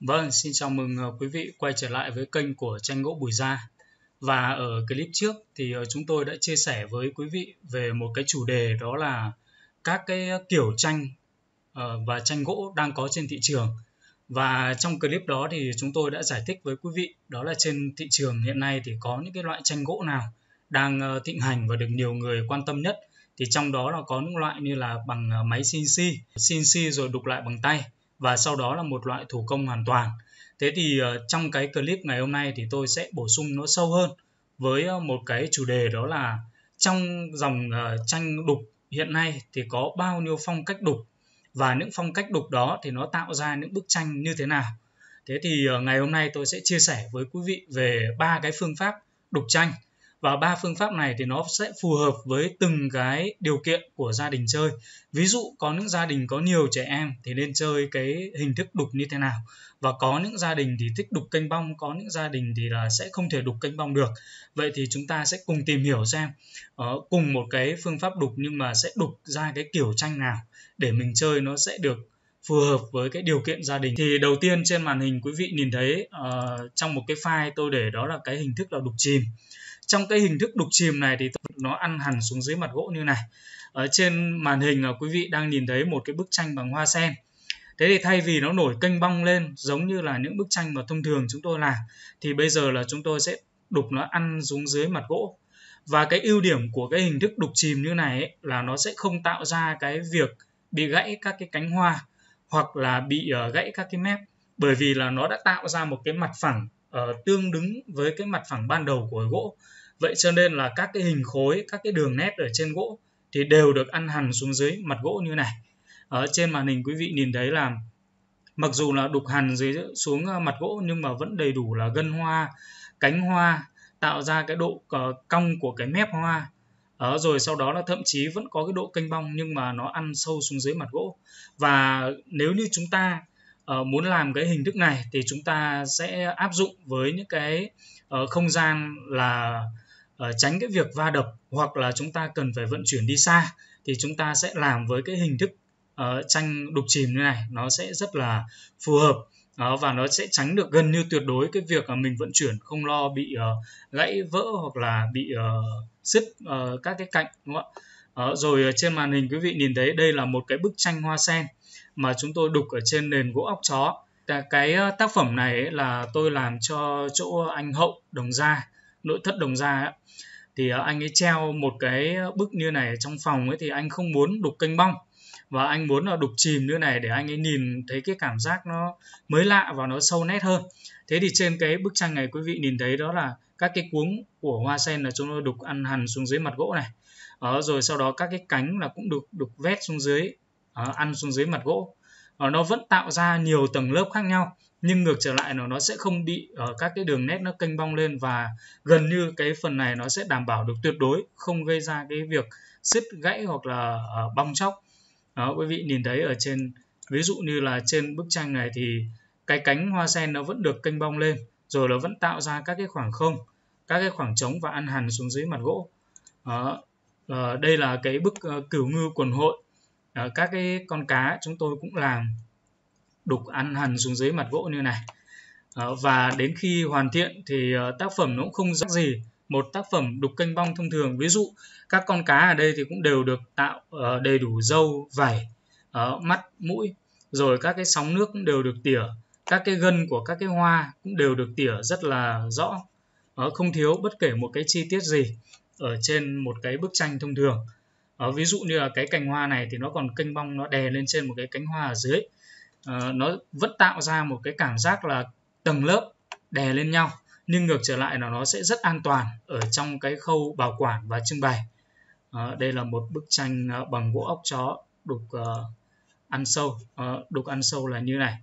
Vâng, xin chào mừng ờ, quý vị quay trở lại với kênh của tranh gỗ Bùi Gia. Và ở clip trước thì ờ, chúng tôi đã chia sẻ với quý vị về một cái chủ đề đó là các cái kiểu tranh ờ, và tranh gỗ đang có trên thị trường. Và trong clip đó thì chúng tôi đã giải thích với quý vị đó là trên thị trường hiện nay thì có những cái loại tranh gỗ nào đang thịnh hành và được nhiều người quan tâm nhất. Thì trong đó là có những loại như là bằng máy CNC, CNC rồi đục lại bằng tay và sau đó là một loại thủ công hoàn toàn. Thế thì ờ, trong cái clip ngày hôm nay thì tôi sẽ bổ sung nó sâu hơn với ờ, một cái chủ đề đó là trong dòng ờ, tranh đục hiện nay thì có bao nhiêu phong cách đục và những phong cách đục đó thì nó tạo ra những bức tranh như thế nào. Thế thì ngày hôm nay tôi sẽ chia sẻ với quý vị về ba cái phương pháp đục tranh và ba phương pháp này thì nó sẽ phù hợp với từng cái điều kiện của gia đình chơi. Ví dụ có những gia đình có nhiều trẻ em thì nên chơi cái hình thức đục như thế nào. Và có những gia đình thì thích đục kênh bong có những gia đình thì là sẽ không thể đục kênh bong được. Vậy thì chúng ta sẽ cùng tìm hiểu xem uh, cùng một cái phương pháp đục nhưng mà sẽ đục ra cái kiểu tranh nào để mình chơi nó sẽ được phù hợp với cái điều kiện gia đình. Thì đầu tiên trên màn hình quý vị nhìn thấy uh, trong một cái file tôi để đó là cái hình thức là đục chìm trong cái hình thức đục chìm này thì nó ăn hẳn xuống dưới mặt gỗ như này. Ở trên màn hình là quý vị đang nhìn thấy một cái bức tranh bằng hoa sen. Thế thì thay vì nó nổi kênh bong lên giống như là những bức tranh mà thông thường chúng tôi làm thì bây giờ là chúng tôi sẽ đục nó ăn xuống dưới mặt gỗ. Và cái ưu điểm của cái hình thức đục chìm như này ấy, là nó sẽ không tạo ra cái việc bị gãy các cái cánh hoa hoặc là bị uh, gãy các cái mép. Bởi vì là nó đã tạo ra một cái mặt phẳng uh, tương đứng với cái mặt phẳng ban đầu của gỗ vậy cho nên là các cái hình khối các cái đường nét ở trên gỗ thì đều được ăn hẳn xuống dưới mặt gỗ như này. Ở trên màn hình quý vị nhìn thấy là mặc dù là đục hẳn dưới xuống ờ, mặt gỗ nhưng mà vẫn đầy đủ là gân hoa cánh hoa tạo ra cái độ ờ, cong của cái mép hoa. Ở rồi sau đó là thậm chí vẫn có cái độ kênh bong nhưng mà nó ăn sâu xuống dưới mặt gỗ. Và nếu như chúng ta uh, muốn làm cái hình thức này thì chúng ta sẽ áp dụng với những cái uh, không gian là Ờ, tránh cái việc va đập hoặc là chúng ta cần phải vận chuyển đi xa thì chúng ta sẽ làm với cái hình thức uh, tranh đục chìm như này. Nó sẽ rất là phù hợp uh, và nó sẽ tránh được gần như tuyệt đối cái việc mà mình vận chuyển không lo bị uh, gãy vỡ hoặc là bị uh, sứt uh, các cái cạnh đúng không ạ? Uh, rồi trên màn hình quý vị nhìn thấy đây là một cái bức tranh hoa sen mà chúng tôi đục ở trên nền gỗ óc chó. Cái tác phẩm này là tôi làm cho chỗ anh hậu đồng gia nội thất đồng ra ấy. thì ờ, anh ấy treo một cái bức như này trong phòng ấy thì anh không muốn đục kênh bong. Và anh muốn là đục chìm như này để anh ấy nhìn thấy cái cảm giác nó mới lạ và nó sâu nét hơn. Thế thì trên cái bức tranh này quý vị nhìn thấy đó là các cái cuống của hoa sen là chúng tôi đục ăn hẳn xuống dưới mặt gỗ này. Đó, rồi sau đó các cái cánh là cũng được đục vét xuống dưới đó, ăn xuống dưới mặt gỗ. Đó, nó vẫn tạo ra nhiều tầng lớp khác nhau nhưng ngược trở lại nó nó sẽ không bị ở các cái đường nét nó kênh bong lên và gần như cái phần này nó sẽ đảm bảo được tuyệt đối không gây ra cái việc xít gãy hoặc là uh, bong chóc đó quý vị nhìn thấy ở trên ví dụ như là trên bức tranh này thì cái cánh hoa sen nó vẫn được kênh bong lên rồi nó vẫn tạo ra các cái khoảng không các cái khoảng trống và ăn hẳn xuống dưới mặt gỗ đó. À, đây là cái bức uh, cửu ngư quần hội à, các cái con cá chúng tôi cũng làm đục ăn hẳn xuống dưới mặt gỗ như này. Ờ, và đến khi hoàn thiện thì ờ, tác phẩm nó cũng không rác gì. Một tác phẩm đục canh bong thông thường, ví dụ các con cá ở đây thì cũng đều được tạo ờ, đầy đủ dâu, vảy mắt, mũi, rồi các cái sóng nước cũng đều được tỉa, các cái gân của các cái hoa cũng đều được tỉa rất là rõ. Không thiếu bất kể một cái chi tiết gì ở trên một cái bức tranh thông thường. Ví dụ như là cái cành hoa này thì nó còn canh bong, nó đè lên trên một cái cánh hoa ở dưới uh, nó vẫn tạo ra một cái cảm giác là tầng lớp đè lên nhau nhưng ngược trở lại là nó sẽ rất an toàn ở trong cái khâu bảo quản và trưng bày. À, đây là một bức tranh ờ, bằng gỗ ốc chó đục uh, ăn sâu. Uh, đục ăn sâu là như này.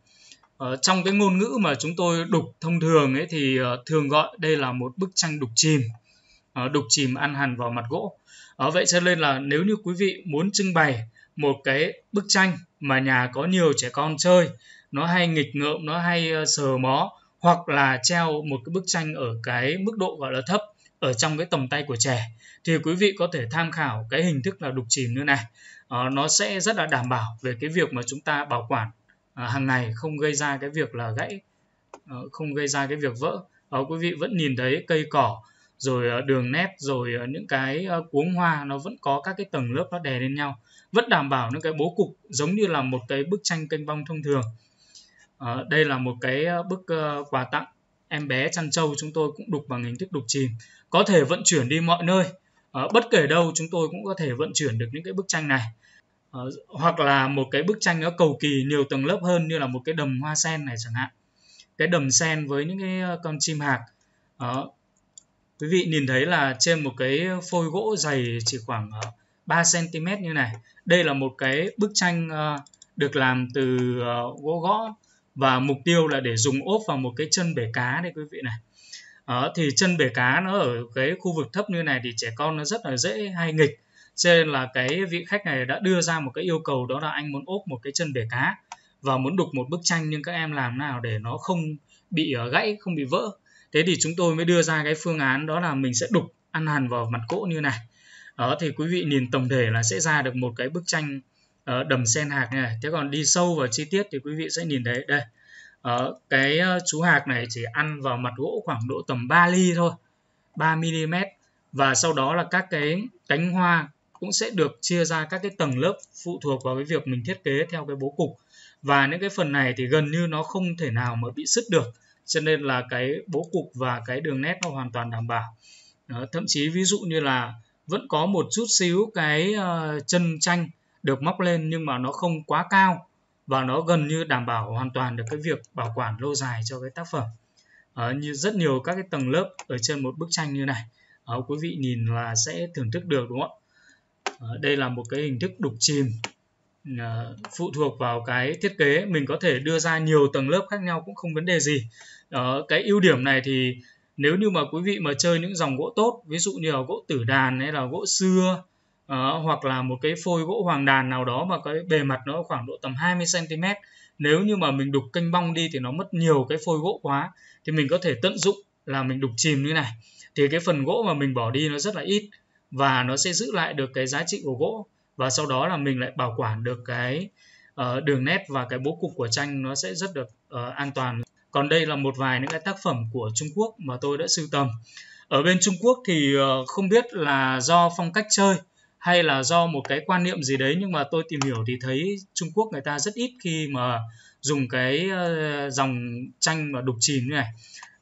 Uh, trong cái ngôn ngữ mà chúng tôi đục thông thường ấy thì uh, thường gọi đây là một bức tranh đục chìm. Uh, đục chìm ăn hẳn vào mặt gỗ. Uh, vậy cho nên là nếu như quý vị muốn trưng bày một cái bức tranh mà nhà có nhiều trẻ con chơi nó hay nghịch ngợm nó hay ờ, sờ mó hoặc là treo một cái bức tranh ở cái mức độ gọi là thấp ở trong cái tầm tay của trẻ. Thì quý vị có thể tham khảo cái hình thức là đục chìm như này. À, nó sẽ rất là đảm bảo về cái việc mà chúng ta bảo quản à, hàng ngày không gây ra cái việc là gãy à, không gây ra cái việc vỡ. À, quý vị vẫn nhìn thấy cây cỏ rồi ờ, đường nét rồi ờ, những cái ờ, cuống hoa nó vẫn có các cái tầng lớp nó đè lên nhau vẫn đảm bảo những cái bố cục giống như là một cái bức tranh kênh bong thông thường. À, đây là một cái bức quà tặng em bé chăn trâu chúng tôi cũng đục bằng hình thức đục chìm. Có thể vận chuyển đi mọi nơi à, bất kể đâu chúng tôi cũng có thể vận chuyển được những cái bức tranh này. À, hoặc là một cái bức tranh nó cầu kỳ nhiều tầng lớp hơn như là một cái đầm hoa sen này chẳng hạn. Cái đầm sen với những cái con chim hạc à, quý vị nhìn thấy là trên một cái phôi gỗ dày chỉ khoảng ờ, 3 cm như này. Đây là một cái bức tranh ờ, được làm từ ờ, gỗ gõ và mục tiêu là để dùng ốp vào một cái chân bể cá đây quý vị này. Đó, thì chân bể cá nó ở cái khu vực thấp như này thì trẻ con nó rất là dễ hay nghịch. Cho nên là cái vị khách này đã đưa ra một cái yêu cầu đó là anh muốn ốp một cái chân bể cá và muốn đục một bức tranh nhưng các em làm nào để nó không bị gãy không bị vỡ thế thì chúng tôi mới đưa ra cái phương án đó là mình sẽ đục ăn hẳn vào mặt gỗ như này. Đó thì quý vị nhìn tổng thể là sẽ ra được một cái bức tranh uh, đầm sen hạc này. Thế còn đi sâu vào chi tiết thì quý vị sẽ nhìn thấy đây. Uh, cái ờ, chú hạc này chỉ ăn vào mặt gỗ khoảng độ tầm 3 ly thôi 3 mm và sau đó là các cái cánh hoa cũng sẽ được chia ra các cái tầng lớp phụ thuộc vào cái việc mình thiết kế theo cái bố cục. Và những cái phần này thì gần như nó không thể nào mà bị sứt được cho nên là cái bố cục và cái đường nét nó hoàn toàn đảm bảo. Đó, thậm chí ví dụ như là vẫn có một chút xíu cái uh, chân tranh được móc lên nhưng mà nó không quá cao và nó gần như đảm bảo hoàn toàn được cái việc bảo quản lâu dài cho cái tác phẩm. À, như rất nhiều các cái tầng lớp ở trên một bức tranh như này. À, quý vị nhìn là sẽ thưởng thức được đúng không ạ? À, đây là một cái hình thức đục chìm. Ờ, phụ thuộc vào cái thiết kế mình có thể đưa ra nhiều tầng lớp khác nhau cũng không vấn đề gì. Đó, cái ưu điểm này thì nếu như mà quý vị mà chơi những dòng gỗ tốt ví dụ như là gỗ tử đàn hay là gỗ xưa uh, hoặc là một cái phôi gỗ hoàng đàn nào đó mà cái bề mặt nó khoảng độ tầm 20 cm nếu như mà mình đục kênh bong đi thì nó mất nhiều cái phôi gỗ quá thì mình có thể tận dụng là mình đục chìm như này. Thì cái phần gỗ mà mình bỏ đi nó rất là ít và nó sẽ giữ lại được cái giá trị của gỗ và sau đó là mình lại bảo quản được cái uh, đường nét và cái bố cục của tranh nó sẽ rất được uh, an toàn. Còn đây là một vài những cái tác phẩm của Trung Quốc mà tôi đã sưu tầm. Ở bên Trung Quốc thì uh, không biết là do phong cách chơi hay là do một cái quan niệm gì đấy nhưng mà tôi tìm hiểu thì thấy Trung Quốc người ta rất ít khi mà dùng cái uh, dòng tranh mà đục chìm như này.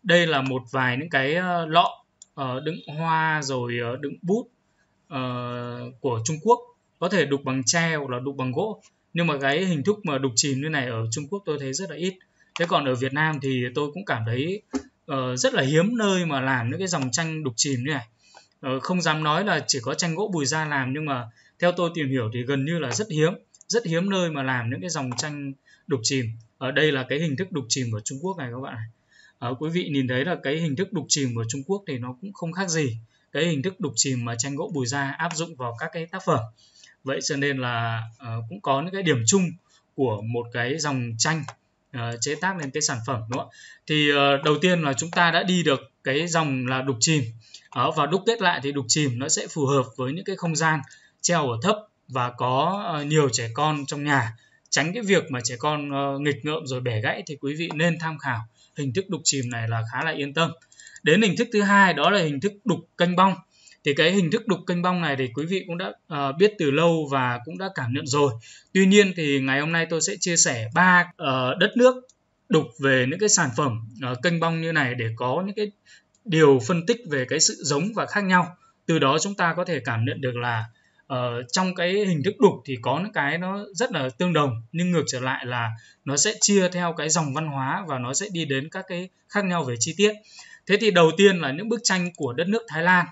Đây là một vài những cái uh, lọ uh, đựng hoa rồi uh, đựng bút uh, của Trung Quốc có thể đục bằng tre hoặc là đục bằng gỗ. Nhưng mà cái hình thức mà đục chìm như này ở Trung Quốc tôi thấy rất là ít. Thế còn ở Việt Nam thì tôi cũng cảm thấy uh, rất là hiếm nơi mà làm những cái dòng tranh đục chìm như này. Uh, không dám nói là chỉ có tranh gỗ bùi da làm nhưng mà theo tôi tìm hiểu thì gần như là rất hiếm rất hiếm nơi mà làm những cái dòng tranh đục chìm. Ở đây là cái hình thức đục chìm của Trung Quốc này các bạn này uh, ờ, quý vị nhìn thấy là cái hình thức đục chìm của Trung Quốc thì nó cũng không khác gì cái hình thức đục chìm mà tranh gỗ bùi da áp dụng vào các cái tác phẩm vậy cho nên là uh, cũng có những cái điểm chung của một cái dòng tranh uh, ờ, chế tác lên cái sản phẩm đúng không thì uh, đầu tiên là chúng ta đã đi được cái dòng là đục chìm. Đó, và đúc kết lại thì đục chìm nó sẽ phù hợp với những cái không gian treo ở thấp và có uh, nhiều trẻ con trong nhà. Tránh cái việc mà trẻ con uh, nghịch ngợm rồi bẻ gãy thì quý vị nên tham khảo. Hình thức đục chìm này là khá là yên tâm. Đến hình thức thứ hai đó là hình thức đục canh bong thì cái hình thức đục kênh bong này thì quý vị cũng đã uh, biết từ lâu và cũng đã cảm nhận rồi. Tuy nhiên thì ngày hôm nay tôi sẽ chia sẻ ba uh, đất nước đục về những cái sản phẩm ờ, uh, kênh bong như này để có những cái điều phân tích về cái sự giống và khác nhau. Từ đó chúng ta có thể cảm nhận được là uh, trong cái hình thức đục thì có những cái nó rất là tương đồng nhưng ngược trở lại là nó sẽ chia theo cái dòng văn hóa và nó sẽ đi đến các cái khác nhau về chi tiết. Thế thì đầu tiên là những bức tranh của đất nước Thái Lan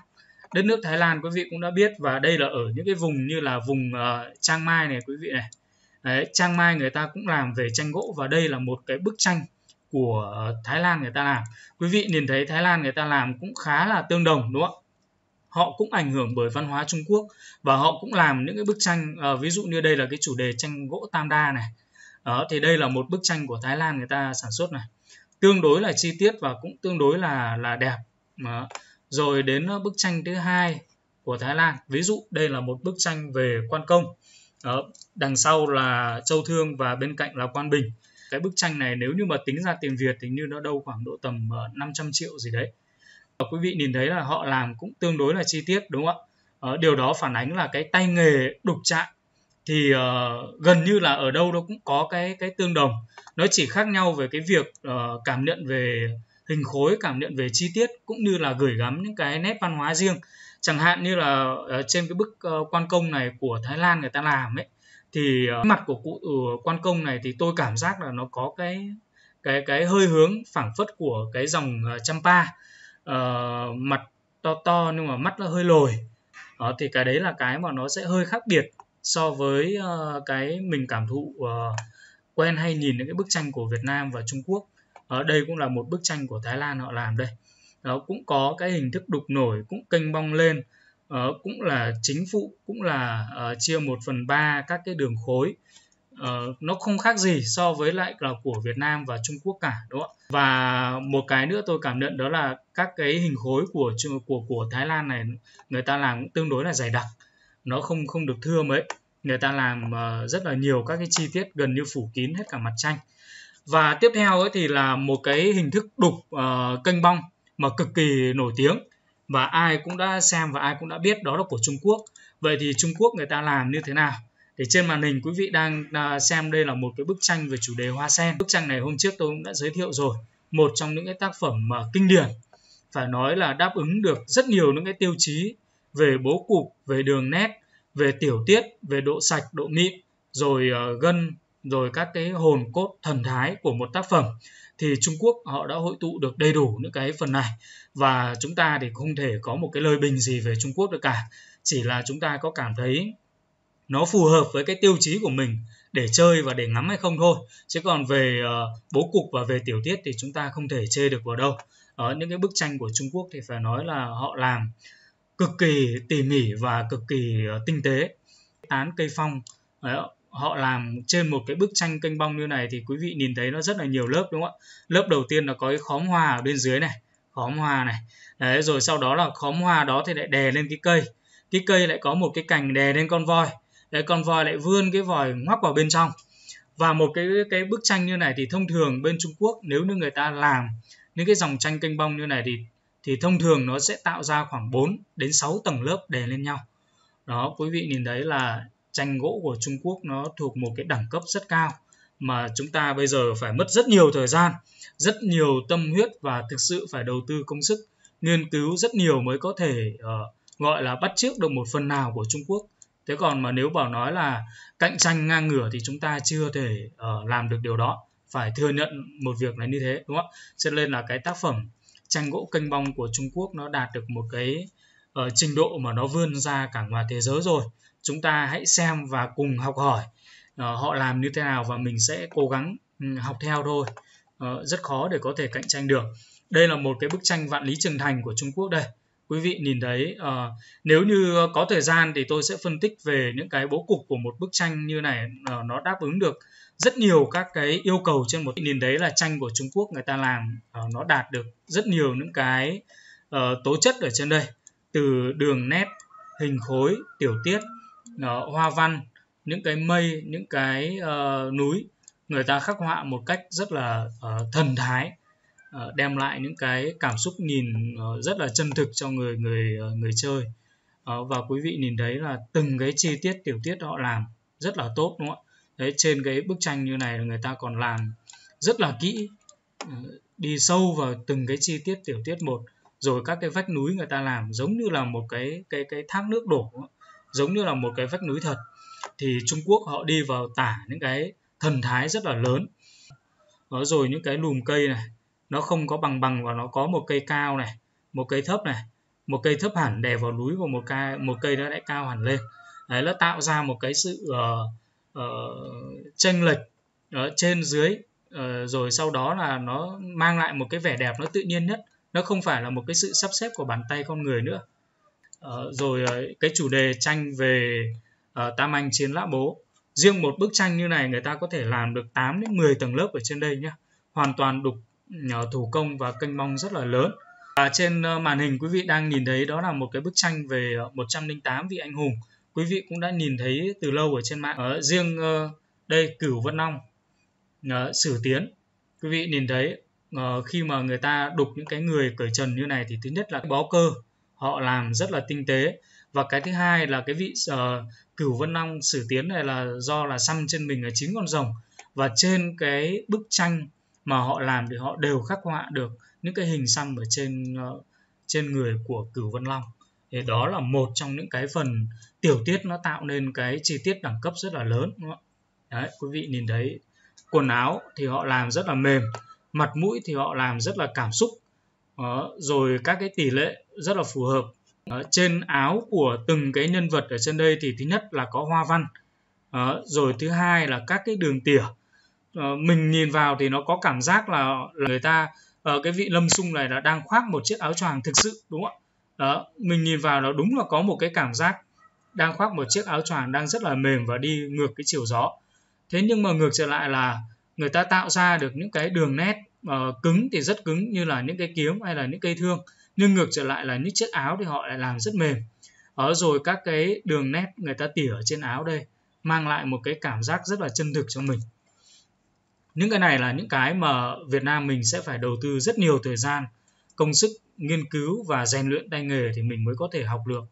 đất nước Thái Lan quý vị cũng đã biết và đây là ở những cái vùng như là vùng uh, Chiang Mai này quý vị này. Đấy, Chiang Mai người ta cũng làm về tranh gỗ và đây là một cái bức tranh của ờ, Thái Lan người ta làm. Quý vị nhìn thấy Thái Lan người ta làm cũng khá là tương đồng đúng không họ cũng ảnh hưởng bởi văn hóa Trung Quốc và họ cũng làm những cái bức tranh uh, ví dụ như đây là cái chủ đề tranh gỗ tam đa này. Đó thì đây là một bức tranh của Thái Lan người ta sản xuất này. Tương đối là chi tiết và cũng tương đối là là đẹp. Đó rồi đến ờ, bức tranh thứ hai của Thái Lan. Ví dụ đây là một bức tranh về quan công. Đó. đằng sau là châu thương và bên cạnh là quan bình. Cái bức tranh này nếu như mà tính ra tiền Việt thì như nó đâu khoảng độ tầm ờ, 500 triệu gì đấy. Và quý vị nhìn thấy là họ làm cũng tương đối là chi tiết đúng không ạ? Ờ, điều đó phản ánh là cái tay nghề đục chạm thì uh, gần như là ở đâu nó cũng có cái cái tương đồng. Nó chỉ khác nhau về cái việc uh, cảm nhận về hình khối cảm nhận về chi tiết cũng như là gửi gắm những cái nét văn hóa riêng. Chẳng hạn như là uh, trên cái bức uh, quan công này của Thái Lan người ta làm ấy thì uh, mặt của cụ uh, quan công này thì tôi cảm giác là nó có cái cái cái hơi hướng phảng phất của cái dòng uh, Champa. Uh, mặt to to nhưng mà mắt nó hơi lồi. Đó thì cái đấy là cái mà nó sẽ hơi khác biệt so với uh, cái mình cảm thụ uh, quen hay nhìn những cái bức tranh của Việt Nam và Trung Quốc ở đây cũng là một bức tranh của Thái Lan họ làm đây. Đó cũng có cái hình thức đục nổi cũng kênh bong lên. Uh, cũng là chính phụ cũng là uh, chia một phần ba các cái đường khối. Uh, nó không khác gì so với lại là của Việt Nam và Trung Quốc cả đúng không và một cái nữa tôi cảm nhận đó là các cái hình khối của của của Thái Lan này người ta làm cũng tương đối là dày đặc. Nó không không được thưa mấy. Người ta làm uh, rất là nhiều các cái chi tiết gần như phủ kín hết cả mặt tranh và tiếp theo ấy thì là một cái hình thức đục uh, kênh bong mà cực kỳ nổi tiếng và ai cũng đã xem và ai cũng đã biết đó là của Trung Quốc. Vậy thì Trung Quốc người ta làm như thế nào? Thì trên màn hình quý vị đang uh, xem đây là một cái bức tranh về chủ đề hoa sen. Bức tranh này hôm trước tôi cũng đã giới thiệu rồi một trong những cái tác phẩm uh, kinh điển. Phải nói là đáp ứng được rất nhiều những cái tiêu chí về bố cục về đường nét về tiểu tiết về độ sạch độ mịn rồi uh, gân rồi các cái hồn cốt thần thái của một tác phẩm thì Trung Quốc họ đã hội tụ được đầy đủ những cái phần này. Và chúng ta thì không thể có một cái lời bình gì về Trung Quốc được cả. Chỉ là chúng ta có cảm thấy nó phù hợp với cái tiêu chí của mình để chơi và để ngắm hay không thôi. Chứ còn về uh, bố cục và về tiểu tiết thì chúng ta không thể chê được vào đâu. Ở những cái bức tranh của Trung Quốc thì phải nói là họ làm cực kỳ tỉ mỉ và cực kỳ uh, tinh tế. Tán cây phong đấy, họ làm trên một cái bức tranh kênh bong như này thì quý vị nhìn thấy nó rất là nhiều lớp, đúng không ạ? Lớp đầu tiên là có cái khóm hoa ở bên dưới này, khóm hoa này. Đấy, rồi sau đó là khóm hoa đó thì lại đè lên cái cây. Cái cây lại có một cái cành đè lên con voi. Đấy, con voi lại vươn cái vòi ngoắc vào bên trong. Và một cái cái bức tranh như này thì thông thường bên Trung Quốc, nếu như người ta làm những cái dòng tranh kênh bong như này thì thì thông thường nó sẽ tạo ra khoảng 4 đến 6 tầng lớp đè lên nhau. Đó, quý vị nhìn thấy là tranh gỗ của Trung Quốc nó thuộc một cái đẳng cấp rất cao mà chúng ta bây giờ phải mất rất nhiều thời gian, rất nhiều tâm huyết và thực sự phải đầu tư công sức, nghiên cứu rất nhiều mới có thể uh, gọi là bắt chước được một phần nào của Trung Quốc. Thế còn mà nếu bảo nói là cạnh tranh ngang ngửa thì chúng ta chưa thể uh, làm được điều đó. Phải thừa nhận một việc là như thế đúng không? Cho nên là cái tác phẩm tranh gỗ canh bong của Trung Quốc nó đạt được một cái uh, trình độ mà nó vươn ra cả ngoài thế giới rồi chúng ta hãy xem và cùng học hỏi. Ờ, họ làm như thế nào và mình sẽ cố gắng ừ, học theo thôi. Ờ, rất khó để có thể cạnh tranh được. Đây là một cái bức tranh vạn lý trường thành của Trung Quốc đây. Quý vị nhìn thấy uh, nếu như có thời gian thì tôi sẽ phân tích về những cái bố cục của một bức tranh như này uh, nó đáp ứng được rất nhiều các cái yêu cầu trên một. Nhìn đấy là tranh của Trung Quốc người ta làm uh, nó đạt được rất nhiều những cái uh, tố chất ở trên đây. Từ đường nét hình khối tiểu tiết uh, hoa văn những cái mây những cái uh, núi người ta khắc họa một cách rất là uh, thần thái uh, đem lại những cái cảm xúc nhìn uh, rất là chân thực cho người người uh, người chơi. Uh, và quý vị nhìn thấy là từng cái chi tiết tiểu tiết họ làm rất là tốt đúng không ạ? Đấy trên cái bức tranh như này người ta còn làm rất là kỹ uh, đi sâu vào từng cái chi tiết tiểu tiết một. Rồi các cái vách núi người ta làm giống như là một cái cái cái thác nước đổ giống như là một cái vách núi thật. Thì Trung Quốc họ đi vào tả những cái thần thái rất là lớn. Đó rồi những cái lùm cây này nó không có bằng bằng và nó có một cây cao này một cây thấp này một cây thấp hẳn đè vào núi và một cây một cây nó lại cao hẳn lên. Đấy nó tạo ra một cái sự uh, uh, chênh lệch ở trên dưới uh, rồi sau đó là nó mang lại một cái vẻ đẹp nó tự nhiên nhất. Nó không phải là một cái sự sắp xếp của bàn tay con người nữa uh, rồi uh, cái chủ đề tranh về uh, tam anh chiến lã bố. Riêng một bức tranh như này người ta có thể làm được 8 đến 10 tầng lớp ở trên đây nhé hoàn toàn đục uh, thủ công và kênh mong rất là lớn. Và trên uh, màn hình quý vị đang nhìn thấy đó là một cái bức tranh về uh, 108 vị anh hùng. Quý vị cũng đã nhìn thấy từ lâu ở trên mạng. Ở riêng uh, đây cửu vân long uh, sử tiến. Quý vị nhìn thấy uh, khi mà người ta đục những cái người cởi trần như này thì thứ nhất là bó cơ họ làm rất là tinh tế. Và cái thứ hai là cái vị uh, cửu vân long sử tiến này là do là xăm trên mình là chín con rồng. Và trên cái bức tranh mà họ làm thì họ đều khắc họa được những cái hình xăm ở trên uh, trên người của cửu vân long. Thì đó là một trong những cái phần tiểu tiết nó tạo nên cái chi tiết đẳng cấp rất là lớn đúng không? đấy quý vị nhìn thấy quần áo thì họ làm rất là mềm mặt mũi thì họ làm rất là cảm xúc đó, rồi các cái tỷ lệ rất là phù hợp. Đó, trên áo của từng cái nhân vật ở trên đây thì thứ nhất là có hoa văn. Đó, rồi thứ hai là các cái đường tỉa. Đó, mình nhìn vào thì nó có cảm giác là, là người ta ở cái vị lâm sung này là đang khoác một chiếc áo choàng thực sự đúng không ạ? Đó mình nhìn vào nó đúng là có một cái cảm giác đang khoác một chiếc áo choàng đang rất là mềm và đi ngược cái chiều gió. Thế nhưng mà ngược trở lại là người ta tạo ra được những cái đường nét uh, cứng thì rất cứng như là những cái kiếm hay là những cây thương nhưng ngược trở lại là những chiếc áo thì họ lại làm rất mềm. Ở rồi các cái đường nét người ta tỉa trên áo đây mang lại một cái cảm giác rất là chân thực cho mình. Những cái này là những cái mà Việt Nam mình sẽ phải đầu tư rất nhiều thời gian công sức nghiên cứu và rèn luyện tay nghề thì mình mới có thể học được.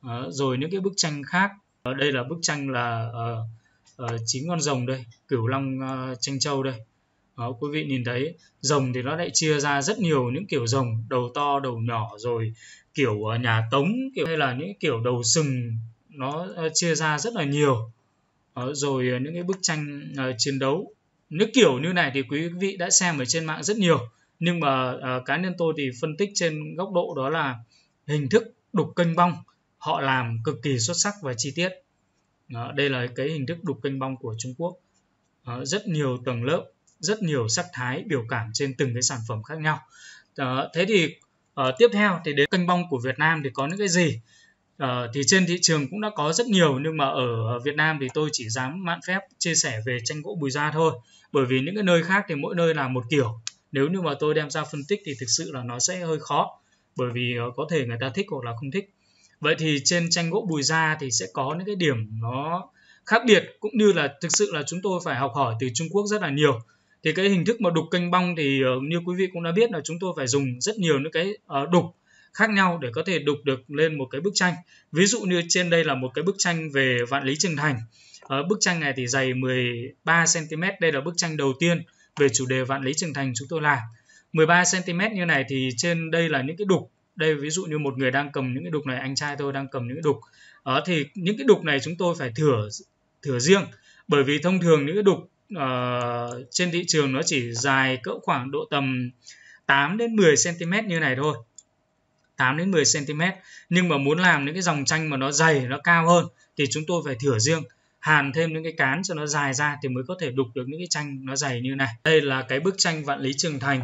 À, rồi những cái bức tranh khác ở đây là bức tranh là uh, uh, chín con rồng đây cửu long uh, tranh châu đây đó, quý vị nhìn thấy rồng thì nó lại chia ra rất nhiều những kiểu rồng đầu to đầu nhỏ rồi kiểu ờ, nhà tống kiểu hay là những kiểu đầu sừng nó ờ, chia ra rất là nhiều. Đó, rồi ờ, những cái bức tranh uh, chiến đấu. Những kiểu như này thì quý vị đã xem ở trên mạng rất nhiều nhưng mà uh, cá nhân tôi thì phân tích trên góc độ đó là hình thức đục kênh bong họ làm cực kỳ xuất sắc và chi tiết. Đó, đây là cái hình thức đục kênh bong của Trung Quốc. Đó, rất nhiều tầng lớp rất nhiều sắc thái biểu cảm trên từng cái sản phẩm khác nhau. À, thế thì à, tiếp theo thì đến kênh bong của Việt Nam thì có những cái gì? À, thì trên thị trường cũng đã có rất nhiều nhưng mà ở Việt Nam thì tôi chỉ dám mạn phép chia sẻ về tranh gỗ bùi da thôi. Bởi vì những cái nơi khác thì mỗi nơi là một kiểu. Nếu như mà tôi đem ra phân tích thì thực sự là nó sẽ hơi khó. Bởi vì có thể người ta thích hoặc là không thích. Vậy thì trên tranh gỗ bùi da thì sẽ có những cái điểm nó khác biệt. Cũng như là thực sự là chúng tôi phải học hỏi từ Trung Quốc rất là nhiều thì cái hình thức mà đục kênh bong thì ờ, như quý vị cũng đã biết là chúng tôi phải dùng rất nhiều những cái ờ, đục khác nhau để có thể đục được lên một cái bức tranh. Ví dụ như trên đây là một cái bức tranh về vạn lý trường thành. Ờ, bức tranh này thì dày 13 cm đây là bức tranh đầu tiên về chủ đề vạn lý trường thành chúng tôi làm. 13 cm như này thì trên đây là những cái đục. Đây ví dụ như một người đang cầm những cái đục này, anh trai tôi đang cầm những cái đục. Ở thì những cái đục này chúng tôi phải thửa thửa riêng. Bởi vì thông thường những cái đục uh, trên thị trường nó chỉ dài cỡ khoảng độ tầm 8 đến 10 cm như này thôi. 8 đến 10 cm nhưng mà muốn làm những cái dòng tranh mà nó dày nó cao hơn thì chúng tôi phải thửa riêng hàn thêm những cái cán cho nó dài ra thì mới có thể đục được những cái tranh nó dày như này. Đây là cái bức tranh vạn lý trường thành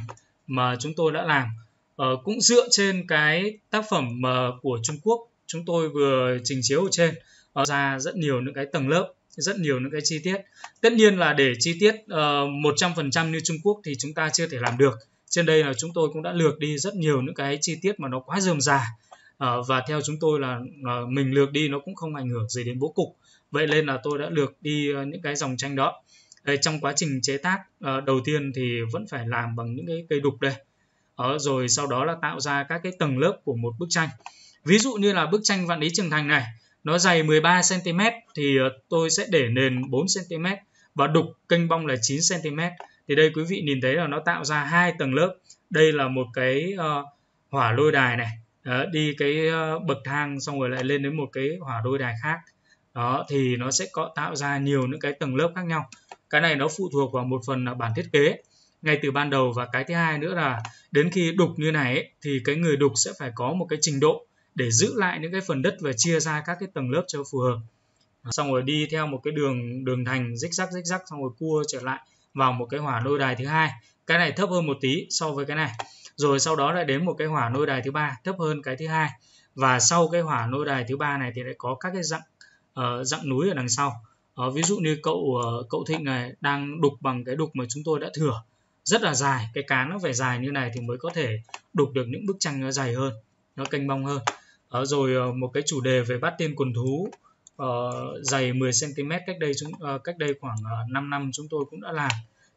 mà chúng tôi đã làm. Ờ, cũng dựa trên cái tác phẩm mà của Trung Quốc chúng tôi vừa trình chiếu ở trên. Ra rất nhiều những cái tầng lớp rất nhiều những cái chi tiết. Tất nhiên là để chi tiết ờ, một trăm phần trăm như Trung Quốc thì chúng ta chưa thể làm được. Trên đây là chúng tôi cũng đã lược đi rất nhiều những cái chi tiết mà nó quá rườm rà. Uh, và theo chúng tôi là uh, mình lược đi nó cũng không ảnh hưởng gì đến bố cục. Vậy nên là tôi đã lược đi uh, những cái dòng tranh đó. Đây trong quá trình chế tác uh, đầu tiên thì vẫn phải làm bằng những cái cây đục đây. Đó, rồi sau đó là tạo ra các cái tầng lớp của một bức tranh. Ví dụ như là bức tranh vạn lý trường thành này nó dày 13 cm thì ờ, tôi sẽ để nền 4 cm và đục kênh bong là 9 cm thì đây quý vị nhìn thấy là nó tạo ra hai tầng lớp. Đây là một cái uh, hỏa lôi đài này. Đó, đi cái uh, bậc thang xong rồi lại lên đến một cái hỏa lôi đài khác. Đó thì nó sẽ có tạo ra nhiều những cái tầng lớp khác nhau. Cái này nó phụ thuộc vào một phần là bản thiết kế ngay từ ban đầu và cái thứ hai nữa là đến khi đục như này ấy, thì cái người đục sẽ phải có một cái trình độ để giữ lại những cái phần đất và chia ra các cái tầng lớp cho phù hợp. Xong rồi đi theo một cái đường đường thành rích rắc rích rắc xong rồi cua trở lại vào một cái hỏa nôi đài thứ hai. Cái này thấp hơn một tí so với cái này. Rồi sau đó lại đến một cái hỏa nôi đài thứ ba thấp hơn cái thứ hai. Và sau cái hỏa nôi đài thứ ba này thì lại có các cái dặn uh, ờ, núi ở đằng sau. Uh, ví dụ như cậu uh, cậu thịnh này đang đục bằng cái đục mà chúng tôi đã thửa. Rất là dài cái cán nó phải dài như này thì mới có thể đục được những bức tranh nó dày hơn nó canh bong hơn à, rồi ờ, một cái chủ đề về bát tiên quần thú à, dày 10 cm cách đây chúng à, cách đây khoảng à, 5 năm chúng tôi cũng đã làm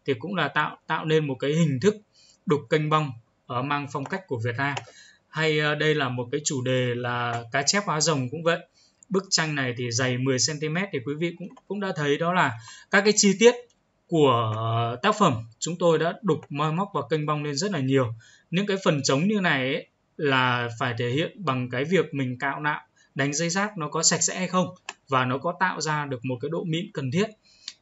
thì cũng là tạo tạo nên một cái hình thức đục kênh bong ở mang phong cách của Việt Nam. Hay à, đây là một cái chủ đề là cá chép hóa rồng cũng vậy. Bức tranh này thì dày 10 cm thì quý vị cũng cũng đã thấy đó là các cái chi tiết của tác phẩm chúng tôi đã đục moi móc và kênh bong lên rất là nhiều. Những cái phần trống như này ấy, là phải thể hiện bằng cái việc mình cạo nạo, đánh dây rác nó có sạch sẽ hay không và nó có tạo ra được một cái độ mịn cần thiết.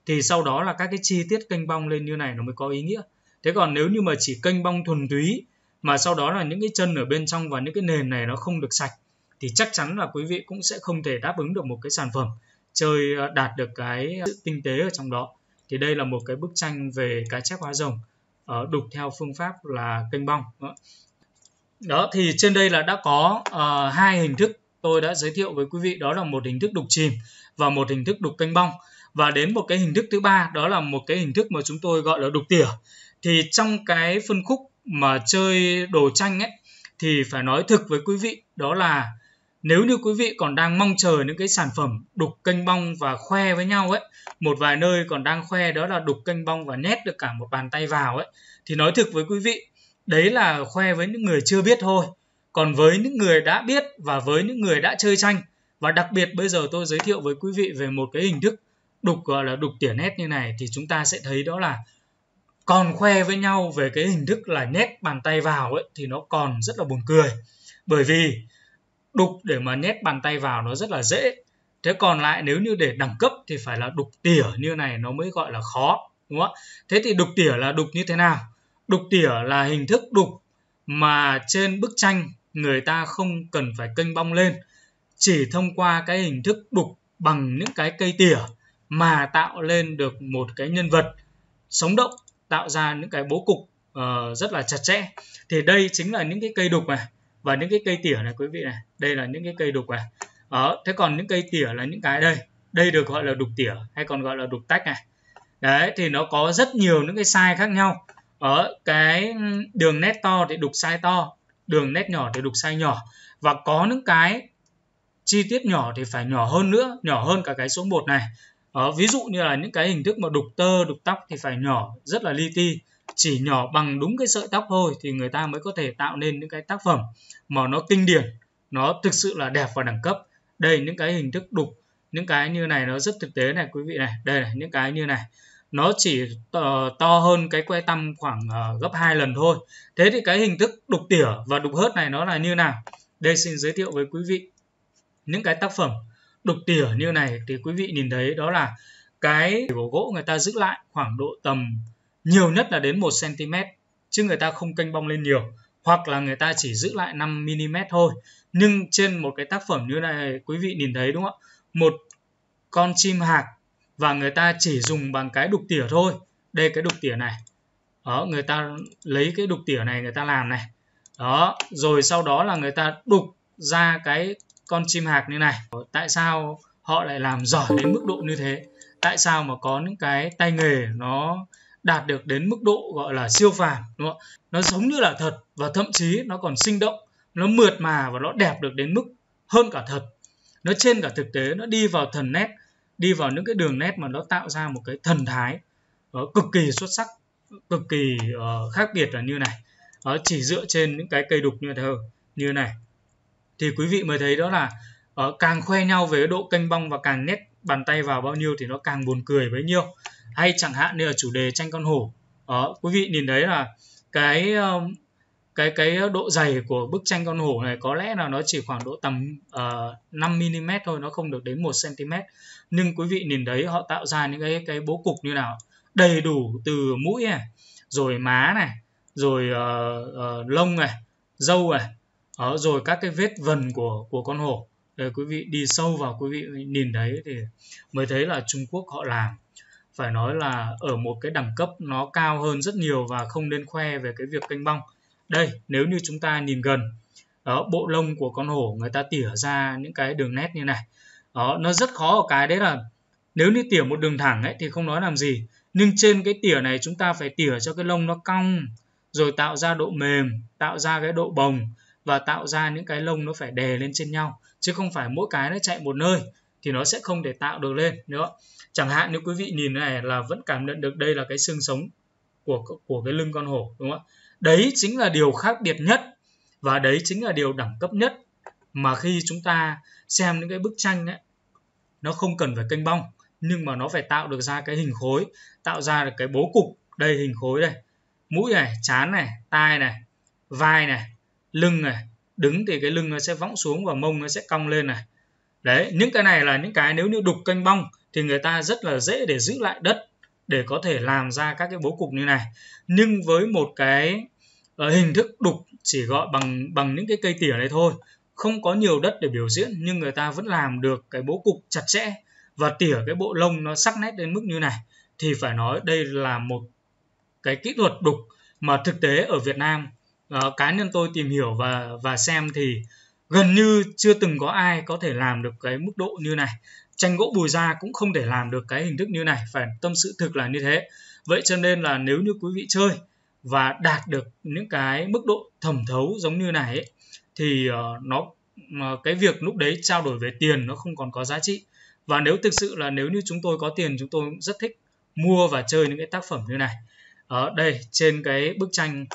Thì sau đó là các cái chi tiết kênh bong lên như này nó mới có ý nghĩa. Thế còn nếu như mà chỉ kênh bong thuần túy mà sau đó là những cái chân ở bên trong và những cái nền này nó không được sạch, thì chắc chắn là quý vị cũng sẽ không thể đáp ứng được một cái sản phẩm chơi ờ, đạt được cái sự tinh tế ở trong đó. Thì đây là một cái bức tranh về cá chép hóa rồng ờ, đục theo phương pháp là kênh bong đó thì trên đây là đã có uh, hai hình thức tôi đã giới thiệu với quý vị. Đó là một hình thức đục chìm và một hình thức đục canh bong. Và đến một cái hình thức thứ ba đó là một cái hình thức mà chúng tôi gọi là đục tỉa. Thì trong cái phân khúc mà chơi đồ tranh ấy thì phải nói thực với quý vị đó là nếu như quý vị còn đang mong chờ những cái sản phẩm đục kênh bong và khoe với nhau ấy một vài nơi còn đang khoe đó là đục kênh bong và nhét được cả một bàn tay vào ấy thì nói thực với quý vị đấy là khoe với những người chưa biết thôi. Còn với những người đã biết và với những người đã chơi tranh. Và đặc biệt bây giờ tôi giới thiệu với quý vị về một cái hình thức đục, gọi là đục tỉa nét như này. Thì chúng ta sẽ thấy đó là còn khoe với nhau về cái hình thức là nét bàn tay vào ấy, thì nó còn rất là buồn cười. Bởi vì đục để mà nét bàn tay vào nó rất là dễ. Thế còn lại nếu như để đẳng cấp thì phải là đục tỉa như này nó mới gọi là khó, đúng không ạ? thế thì đục tỉa là đục như thế nào? Đục tỉa là hình thức đục mà trên bức tranh người ta không cần phải kênh bong lên. Chỉ thông qua cái hình thức đục bằng những cái cây tỉa mà tạo lên được một cái nhân vật sống động tạo ra những cái bố cục uh, rất là chặt chẽ. Thì đây chính là những cái cây đục này. Và những cái cây tỉa này quý vị này đây là những cái cây đục này. Đó thế còn những cây tỉa là những cái đây. Đây được gọi là đục tỉa hay còn gọi là đục tách này. Đấy thì nó có rất nhiều những cái size khác nhau ở cái đường nét to thì đục sai to, đường nét nhỏ thì đục sai nhỏ. Và có những cái chi tiết nhỏ thì phải nhỏ hơn nữa, nhỏ hơn cả cái số 1 này. Ở ví dụ như là những cái hình thức mà đục tơ, đục tóc thì phải nhỏ, rất là li ti. Chỉ nhỏ bằng đúng cái sợi tóc thôi thì người ta mới có thể tạo nên những cái tác phẩm mà nó kinh điển, nó thực sự là đẹp và đẳng cấp. Đây, những cái hình thức đục, những cái như này nó rất thực tế này, quý vị này. Đây này, những cái như này nó chỉ to, to hơn cái que tăm khoảng uh, gấp hai lần thôi. Thế thì cái hình thức đục tỉa và đục hớt này nó là như nào? Đây xin giới thiệu với quý vị những cái tác phẩm đục tỉa như này. Thì quý vị nhìn thấy đó là cái của gỗ người ta giữ lại khoảng độ tầm nhiều nhất là đến 1 cm chứ người ta không kênh bong lên nhiều hoặc là người ta chỉ giữ lại 5 mm thôi. Nhưng trên một cái tác phẩm như này quý vị nhìn thấy đúng không ạ? Một con chim hạc và người ta chỉ dùng bằng cái đục tỉa thôi. Đây cái đục tỉa này. Đó, người ta lấy cái đục tỉa này người ta làm này. Đó, rồi sau đó là người ta đục ra cái con chim hạc như này. Tại sao họ lại làm giỏi đến mức độ như thế? Tại sao mà có những cái tay nghề nó đạt được đến mức độ gọi là siêu phàm, đúng không nó giống như là thật và thậm chí nó còn sinh động, nó mượt mà và nó đẹp được đến mức hơn cả thật. Nó trên cả thực tế, nó đi vào thần nét đi vào những cái đường nét mà nó tạo ra một cái thần thái uh, cực kỳ xuất sắc cực kỳ uh, khác biệt là như này. Uh, chỉ dựa trên những cái cây đục như thế như này. Thì quý vị mới thấy đó là uh, càng khoe nhau về độ kênh bong và càng nét bàn tay vào bao nhiêu thì nó càng buồn cười bấy nhiêu. Hay chẳng hạn như là chủ đề tranh con hổ. Uh, quý vị nhìn thấy là cái uh, cái cái độ dày của bức tranh con hổ này có lẽ là nó chỉ khoảng độ tầm uh, 5 mm thôi nó không được đến 1 cm nhưng quý vị nhìn đấy họ tạo ra những cái cái bố cục như nào? Đầy đủ từ mũi này rồi má này rồi uh, uh, lông này râu này đó, rồi các cái vết vần của của con hổ. Để quý vị đi sâu vào quý vị nhìn đấy thì mới thấy là Trung Quốc họ làm. Phải nói là ở một cái đẳng cấp nó cao hơn rất nhiều và không nên khoe về cái việc canh bong đây, nếu như chúng ta nhìn gần, đó, bộ lông của con hổ người ta tỉa ra những cái đường nét như này. Đó, nó rất khó ở cái đấy là nếu như tỉa một đường thẳng ấy thì không nói làm gì. Nhưng trên cái tỉa này chúng ta phải tỉa cho cái lông nó cong, rồi tạo ra độ mềm, tạo ra cái độ bồng và tạo ra những cái lông nó phải đè lên trên nhau. Chứ không phải mỗi cái nó chạy một nơi thì nó sẽ không thể tạo được lên nữa chẳng hạn nếu quý vị nhìn này là vẫn cảm nhận được đây là cái xương sống của của cái lưng con hổ, đúng không ạ? Đấy chính là điều khác biệt nhất và đấy chính là điều đẳng cấp nhất mà khi chúng ta xem những cái bức tranh ấy, nó không cần phải kênh bong, nhưng mà nó phải tạo được ra cái hình khối, tạo ra được cái bố cục. Đây, hình khối đây. Mũi này, chán này, tai này, vai này, lưng này. Đứng thì cái lưng nó sẽ võng xuống và mông nó sẽ cong lên này. Đấy, những cái này là những cái nếu như đục kênh bong thì người ta rất là dễ để giữ lại đất để có thể làm ra các cái bố cục như này. Nhưng với một cái ở hình thức đục chỉ gọi bằng bằng những cái cây tỉa này thôi. Không có nhiều đất để biểu diễn nhưng người ta vẫn làm được cái bố cục chặt chẽ. Và tỉa cái bộ lông nó sắc nét đến mức như này. Thì phải nói đây là một cái kỹ thuật đục mà thực tế ở Việt Nam uh, cá nhân tôi tìm hiểu và và xem thì gần như chưa từng có ai có thể làm được cái mức độ như này. Tranh gỗ bùi da cũng không thể làm được cái hình thức như này phải tâm sự thực là như thế. Vậy cho nên là nếu như quý vị chơi và đạt được những cái mức độ thẩm thấu giống như này ấy, thì uh, nó ờ, cái việc lúc đấy trao đổi về tiền nó không còn có giá trị. Và nếu thực sự là nếu như chúng tôi có tiền chúng tôi rất thích mua và chơi những cái tác phẩm như này. Ở đây trên cái bức tranh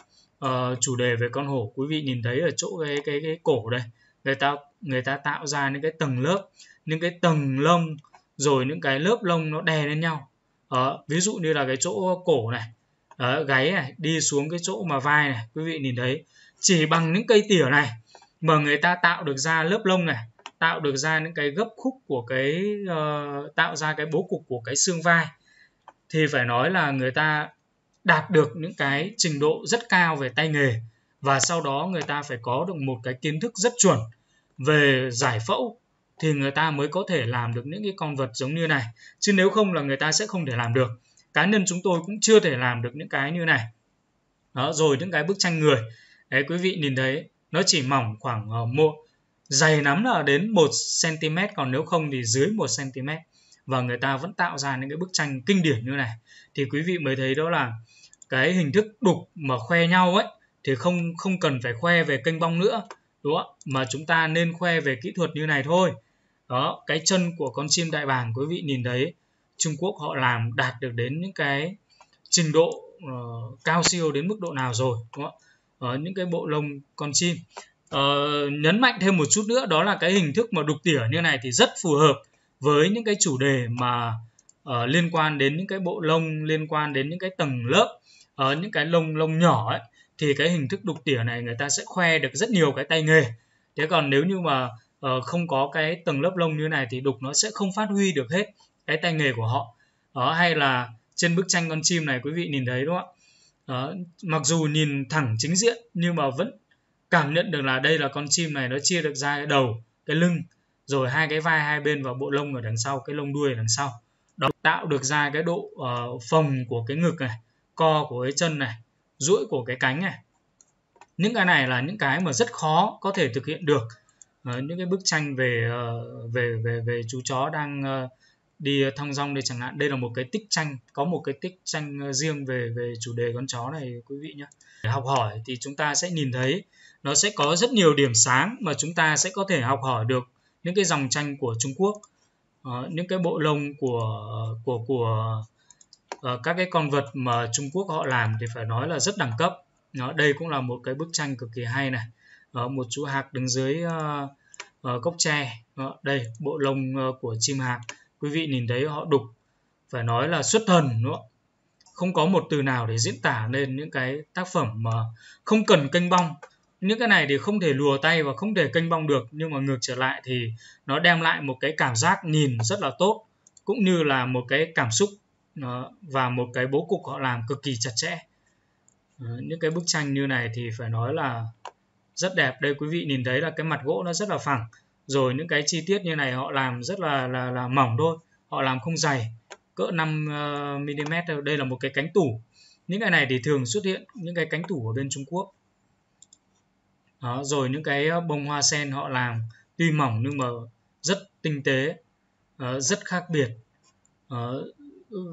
uh, chủ đề về con hổ quý vị nhìn thấy ở chỗ cái cái cái cổ đây. Người ta người ta tạo ra những cái tầng lớp những cái tầng lông rồi những cái lớp lông nó đè lên nhau. Đó, ví dụ như là cái chỗ cổ này đó, gáy này đi xuống cái chỗ mà vai này quý vị nhìn thấy chỉ bằng những cây tỉa này mà người ta tạo được ra lớp lông này tạo được ra những cái gấp khúc của cái uh, tạo ra cái bố cục của cái xương vai thì phải nói là người ta đạt được những cái trình độ rất cao về tay nghề và sau đó người ta phải có được một cái kiến thức rất chuẩn về giải phẫu thì người ta mới có thể làm được những cái con vật giống như này. Chứ nếu không là người ta sẽ không thể làm được cá nhân chúng tôi cũng chưa thể làm được những cái như này. Đó rồi những cái bức tranh người. Đấy quý vị nhìn thấy nó chỉ mỏng khoảng uh, một dày lắm là đến 1 cm còn nếu không thì dưới 1 cm và người ta vẫn tạo ra những cái bức tranh kinh điển như này. Thì quý vị mới thấy đó là cái hình thức đục mà khoe nhau ấy thì không không cần phải khoe về kênh bong nữa đúng không mà chúng ta nên khoe về kỹ thuật như này thôi. Đó cái chân của con chim đại bàng quý vị nhìn thấy Trung Quốc họ làm đạt được đến những cái trình độ uh, cao siêu đến mức độ nào rồi đúng không ở ờ, những cái bộ lông con chim. Uh, nhấn mạnh thêm một chút nữa đó là cái hình thức mà đục tỉa như này thì rất phù hợp với những cái chủ đề mà uh, liên quan đến những cái bộ lông liên quan đến những cái tầng lớp ở uh, những cái lông lông nhỏ ấy thì cái hình thức đục tỉa này người ta sẽ khoe được rất nhiều cái tay nghề. Thế còn nếu như mà uh, không có cái tầng lớp lông như này thì đục nó sẽ không phát huy được hết cái tay nghề của họ. Đó hay là trên bức tranh con chim này quý vị nhìn thấy đúng không ạ? Đó, mặc dù nhìn thẳng chính diện nhưng mà vẫn cảm nhận được là đây là con chim này nó chia được ra cái đầu cái lưng rồi hai cái vai hai bên và bộ lông ở đằng sau cái lông đuôi ở đằng sau. Đó tạo được ra cái độ uh, phồng của cái ngực này co của cái chân này duỗi của cái cánh này. Những cái này là những cái mà rất khó có thể thực hiện được. Uh, những cái bức tranh về uh, về về về chú chó đang uh, đi ờ, thong dong đây chẳng hạn. Đây là một cái tích tranh có một cái tích tranh ờ, riêng về về chủ đề con chó này quý vị nhé để học hỏi thì chúng ta sẽ nhìn thấy nó sẽ có rất nhiều điểm sáng mà chúng ta sẽ có thể học hỏi được những cái dòng tranh của Trung Quốc uh, những cái bộ lông của của của uh, các cái con vật mà Trung Quốc họ làm thì phải nói là rất đẳng cấp. Nó đây cũng là một cái bức tranh cực kỳ hay này. Uh, một chú hạc đứng dưới uh, uh, gốc tre. Uh, đây bộ lông uh, của chim hạc quý vị nhìn thấy họ đục phải nói là xuất thần nữa không có một từ nào để diễn tả nên những cái tác phẩm mà không cần kênh bong. Những cái này thì không thể lùa tay và không thể kênh bong được, nhưng mà ngược trở lại thì nó đem lại một cái cảm giác nhìn rất là tốt, cũng như là một cái cảm xúc và một cái bố cục họ làm cực kỳ chặt chẽ. Ờ, những cái bức tranh như này thì phải nói là rất đẹp. Đây quý vị nhìn thấy là cái mặt gỗ nó rất là phẳng rồi những cái chi tiết như này họ làm rất là là là mỏng thôi. Họ làm không dày cỡ 5 ờ, mm. Đây là một cái cánh tủ. Những cái này thì thường xuất hiện những cái cánh tủ ở bên Trung Quốc. Đó, rồi những cái ờ, bông hoa sen họ làm tuy mỏng nhưng mà rất tinh tế ờ, rất khác biệt.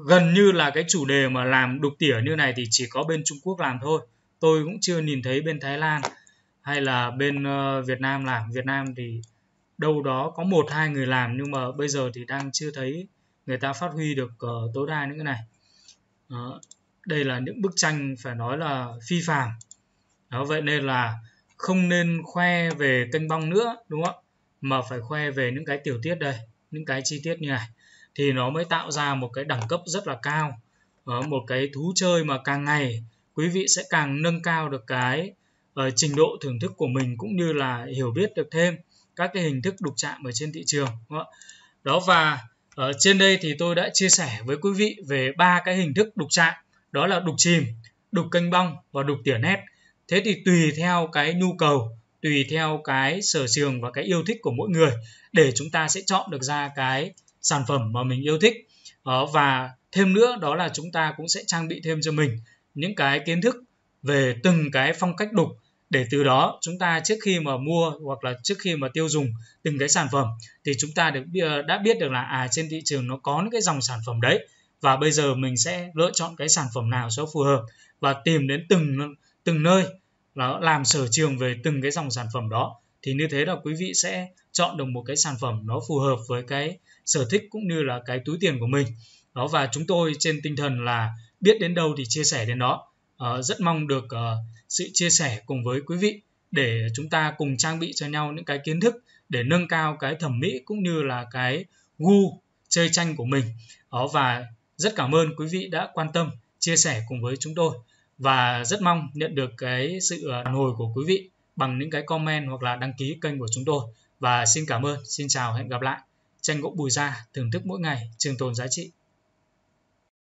Gần như là cái chủ đề mà làm đục tỉa như này thì chỉ có bên Trung Quốc làm thôi. Tôi cũng chưa nhìn thấy bên Thái Lan hay là bên Việt Nam làm. Việt Nam thì đâu đó có một hai người làm nhưng mà bây giờ thì đang chưa thấy người ta phát huy được uh, tối đa những cái này. Uh, đây là những bức tranh phải nói là phi phàm. Đó vậy nên là không nên khoe về kênh băng nữa đúng không ạ? Mà phải khoe về những cái tiểu tiết đây những cái chi tiết như này. Thì nó mới tạo ra một cái đẳng cấp rất là cao. Đó, một cái thú chơi mà càng ngày quý vị sẽ càng nâng cao được cái uh, trình độ thưởng thức của mình cũng như là hiểu biết được thêm các cái hình thức đục chạm ở trên thị trường đó, đó và ở trên đây thì tôi đã chia sẻ với quý vị về ba cái hình thức đục chạm đó là đục chìm đục kênh bong và đục tỉa nét. Thế thì tùy theo cái nhu cầu tùy theo cái sở trường và cái yêu thích của mỗi người để chúng ta sẽ chọn được ra cái sản phẩm mà mình yêu thích. Đó, và thêm nữa đó là chúng ta cũng sẽ trang bị thêm cho mình những cái kiến thức về từng cái phong cách đục để từ đó chúng ta trước khi mà mua hoặc là trước khi mà tiêu dùng từng cái sản phẩm thì chúng ta được đã biết được là à trên thị trường nó có những cái dòng sản phẩm đấy. Và bây giờ mình sẽ lựa chọn cái sản phẩm nào cho phù hợp và tìm đến từng từng nơi là làm sở trường về từng cái dòng sản phẩm đó. Thì như thế là quý vị sẽ chọn được một cái sản phẩm nó phù hợp với cái sở thích cũng như là cái túi tiền của mình. Đó và chúng tôi trên tinh thần là biết đến đâu thì chia sẻ đến đó. Uh, rất mong được uh, sự chia sẻ cùng với quý vị để chúng ta cùng trang bị cho nhau những cái kiến thức để nâng cao cái thẩm mỹ cũng như là cái gu chơi tranh của mình. Đó, và rất cảm ơn quý vị đã quan tâm, chia sẻ cùng với chúng tôi. Và rất mong nhận được cái sự à, phản hồi của quý vị bằng những cái comment hoặc là đăng ký kênh của chúng tôi. Và xin cảm ơn, xin chào, hẹn gặp lại. Tranh gỗ bùi gia thưởng thức mỗi ngày trường tồn giá trị.